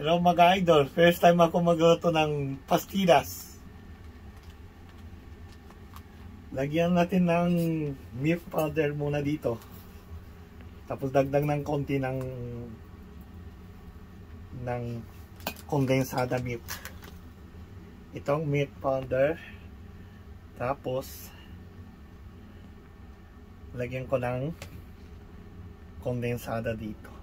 Hello mga idol, first time ako magluto ng pastillas. Lagyan natin ng milk powder muna dito. Tapos dagdag ng konti ng ng kondensada milk. Itong milk powder. Tapos lagyan ko ng kondensada dito.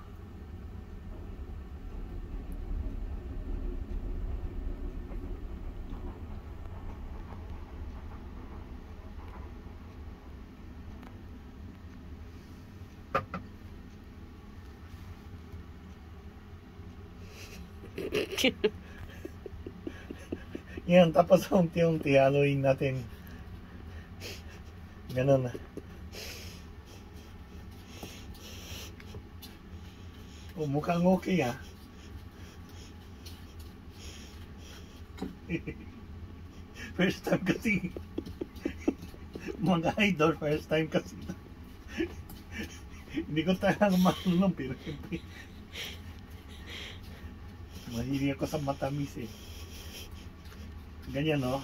Yan, tapos unti-unti haluin natin. Ganun na. Oh, mukhang okay ah. first time kasi. Mga idol, first time kasi. Hindi ko talagang marunong pero. Mahilig ako sa matamis eh. Ganyan no.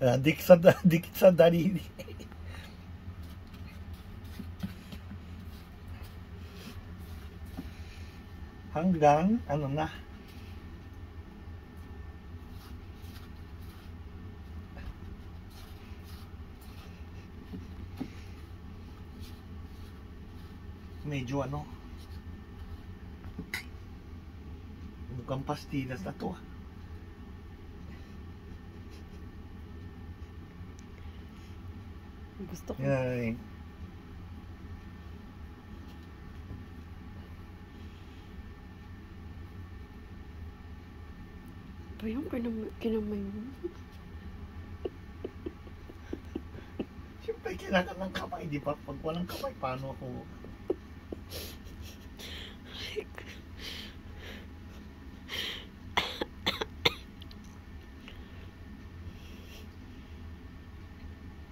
Ah, dikit sa dikit sa daliri. Hanggang ano na medyo ano mukhang pastillas na to ah. Gusto ko. Yan. Pa yung kinamay, kinamay mo. Siyempre kailangan ng kamay, di ba? Pag walang kamay, paano ako?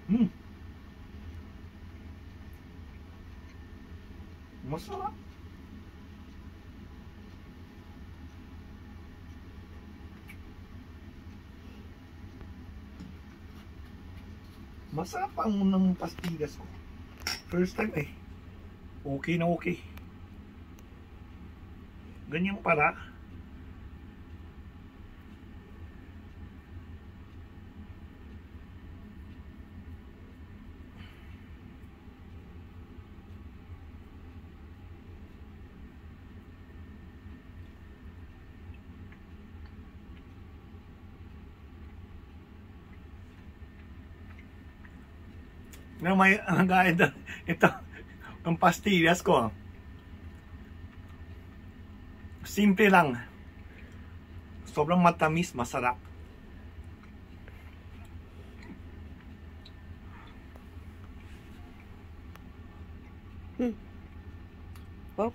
Hmm. Masarap. Masarap ang unang pastillas ko. First time eh. Okay na okay. Ganyan para. Na may ang ito, ito ang pastillas ko simple lang sobrang matamis masarap Hmm. Wow.